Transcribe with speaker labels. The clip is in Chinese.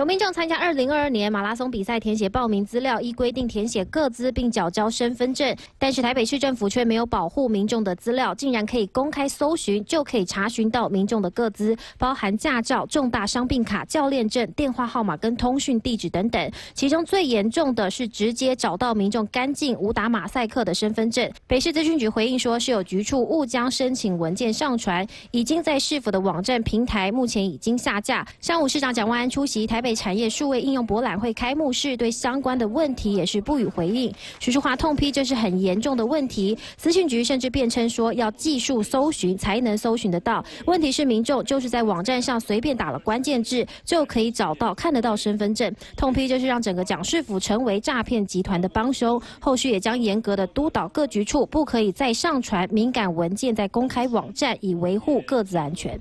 Speaker 1: 有民众参加二零二二年马拉松比赛，填写报名资料，依规定填写个资并缴交身份证，但是台北市政府却没有保护民众的资料，竟然可以公开搜寻，就可以查询到民众的个资，包含驾照、重大伤病卡、教练证、电话号码跟通讯地址等等。其中最严重的是直接找到民众干净无打马赛克的身份证。北市资讯局回应说，是有局处误将申请文件上传，已经在市府的网站平台目前已经下架。上午市长蒋万安出席台北。产业数位应用博览会开幕式对相关的问题也是不予回应。徐淑华痛批这是很严重的问题，资讯局甚至辩称说要技术搜寻才能搜寻得到。问题是民众就是在网站上随便打了关键字就可以找到看得到身份证。痛批就是让整个蒋氏府成为诈骗集团的帮凶。后续也将严格的督导各局处不可以再上传敏感文件在公开网站，以维护各自安全。